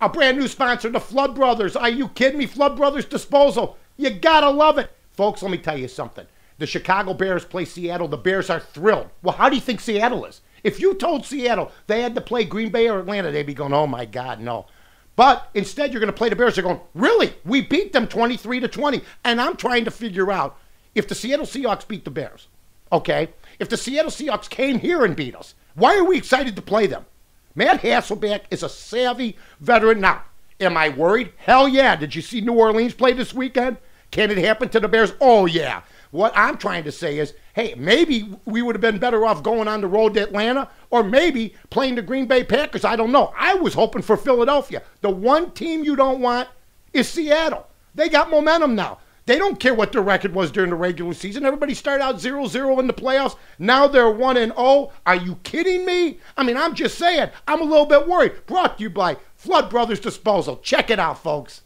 A brand new sponsor, the Flood Brothers. Are you kidding me? Flood Brothers Disposal. You gotta love it. Folks, let me tell you something. The Chicago Bears play Seattle. The Bears are thrilled. Well, how do you think Seattle is? If you told Seattle they had to play Green Bay or Atlanta, they'd be going, oh my God, no. But instead, you're going to play the Bears. They're going, really? We beat them 23 to 20. And I'm trying to figure out if the Seattle Seahawks beat the Bears, okay? If the Seattle Seahawks came here and beat us, why are we excited to play them? Matt Hasselbeck is a savvy veteran. Now, am I worried? Hell yeah. Did you see New Orleans play this weekend? Can it happen to the Bears? Oh, yeah. What I'm trying to say is, hey, maybe we would have been better off going on the road to Atlanta or maybe playing the Green Bay Packers. I don't know. I was hoping for Philadelphia. The one team you don't want is Seattle. They got momentum now. They don't care what their record was during the regular season. Everybody started out 0 0 in the playoffs. Now they're 1 and 0. Are you kidding me? I mean, I'm just saying, I'm a little bit worried. Brought to you by Flood Brothers Disposal. Check it out, folks.